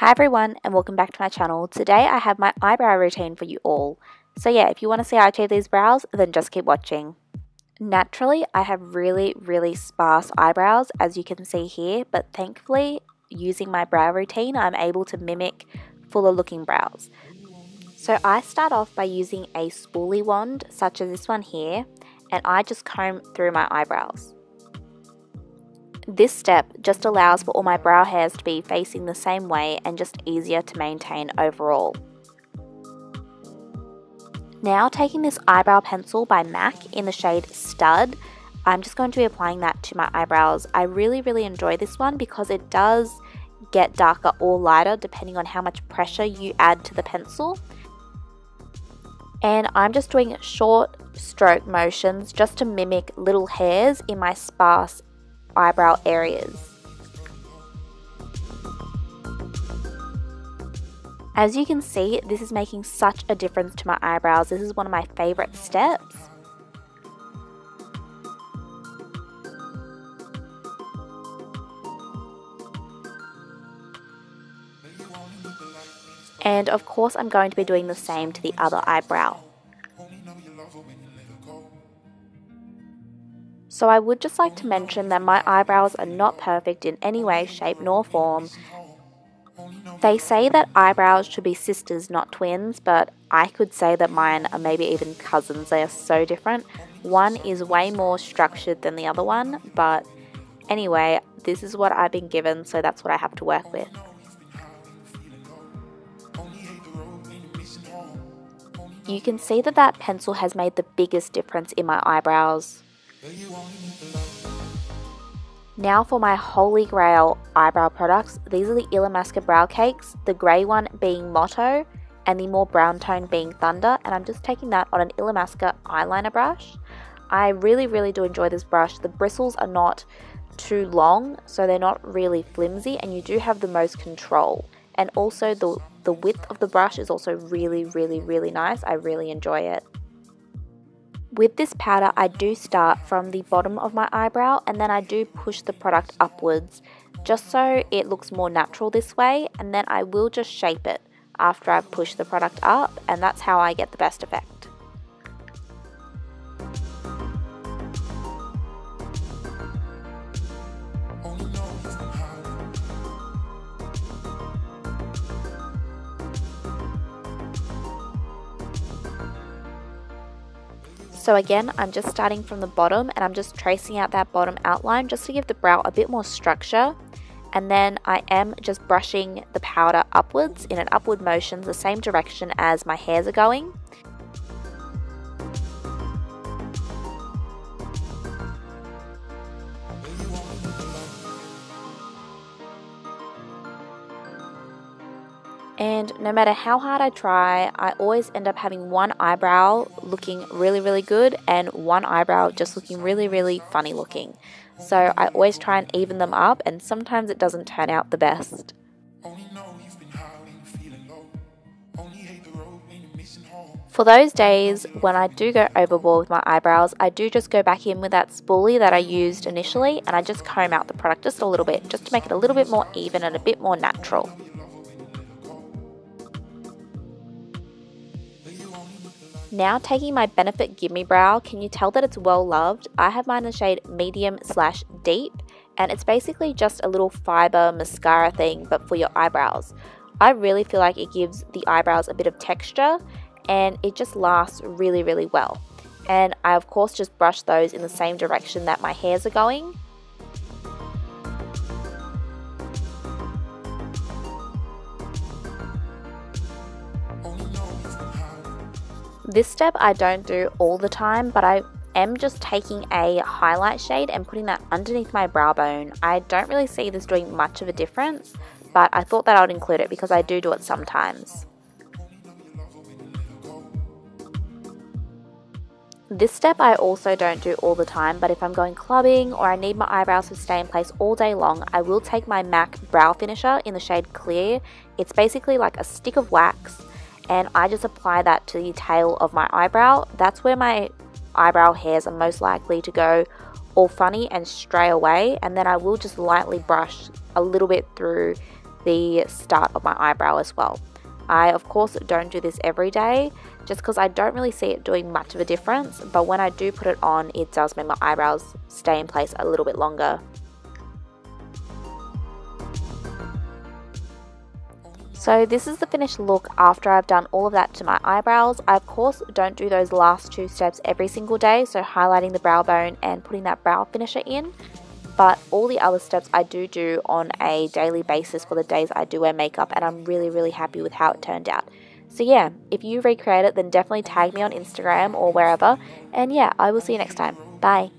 Hi everyone and welcome back to my channel. Today I have my eyebrow routine for you all. So yeah, if you want to see how I achieve these brows, then just keep watching. Naturally, I have really, really sparse eyebrows as you can see here, but thankfully, using my brow routine, I'm able to mimic fuller looking brows. So I start off by using a spoolie wand, such as this one here, and I just comb through my eyebrows. This step just allows for all my brow hairs to be facing the same way and just easier to maintain overall. Now taking this eyebrow pencil by MAC in the shade Stud, I'm just going to be applying that to my eyebrows. I really, really enjoy this one because it does get darker or lighter depending on how much pressure you add to the pencil. And I'm just doing short stroke motions just to mimic little hairs in my sparse eyebrow areas. As you can see, this is making such a difference to my eyebrows. This is one of my favorite steps. And of course I'm going to be doing the same to the other eyebrow. So I would just like to mention that my eyebrows are not perfect in any way, shape, nor form. They say that eyebrows should be sisters, not twins, but I could say that mine are maybe even cousins. They are so different. One is way more structured than the other one, but anyway, this is what I've been given, so that's what I have to work with. You can see that that pencil has made the biggest difference in my eyebrows. Now for my holy grail eyebrow products. These are the Illamasqua brow cakes, the grey one being Motto and the more brown tone being Thunder and I'm just taking that on an Illamasqua eyeliner brush. I really really do enjoy this brush. The bristles are not too long so they're not really flimsy and you do have the most control and also the, the width of the brush is also really really really nice. I really enjoy it. With this powder, I do start from the bottom of my eyebrow and then I do push the product upwards just so it looks more natural this way and then I will just shape it after I've pushed the product up and that's how I get the best effect. So again, I'm just starting from the bottom and I'm just tracing out that bottom outline just to give the brow a bit more structure. And then I am just brushing the powder upwards in an upward motion, the same direction as my hairs are going. And no matter how hard I try, I always end up having one eyebrow looking really, really good and one eyebrow just looking really, really funny looking. So I always try and even them up, and sometimes it doesn't turn out the best. For those days when I do go overboard with my eyebrows, I do just go back in with that spoolie that I used initially and I just comb out the product just a little bit just to make it a little bit more even and a bit more natural. Now taking my Benefit Gimme Brow, can you tell that it's well loved? I have mine in the shade medium slash deep and it's basically just a little fiber mascara thing but for your eyebrows. I really feel like it gives the eyebrows a bit of texture and it just lasts really really well. And I of course just brush those in the same direction that my hairs are going This step I don't do all the time, but I am just taking a highlight shade and putting that underneath my brow bone. I don't really see this doing much of a difference, but I thought that I would include it because I do do it sometimes. This step I also don't do all the time, but if I'm going clubbing or I need my eyebrows to stay in place all day long, I will take my MAC Brow Finisher in the shade Clear. It's basically like a stick of wax and I just apply that to the tail of my eyebrow. That's where my eyebrow hairs are most likely to go all funny and stray away and then I will just lightly brush a little bit through the start of my eyebrow as well. I, of course, don't do this every day just because I don't really see it doing much of a difference, but when I do put it on, it does make my eyebrows stay in place a little bit longer. So this is the finished look after I've done all of that to my eyebrows. I of course don't do those last two steps every single day, so highlighting the brow bone and putting that brow finisher in. But all the other steps I do do on a daily basis for the days I do wear makeup and I'm really really happy with how it turned out. So yeah, if you recreate it then definitely tag me on Instagram or wherever. And yeah, I will see you next time. Bye.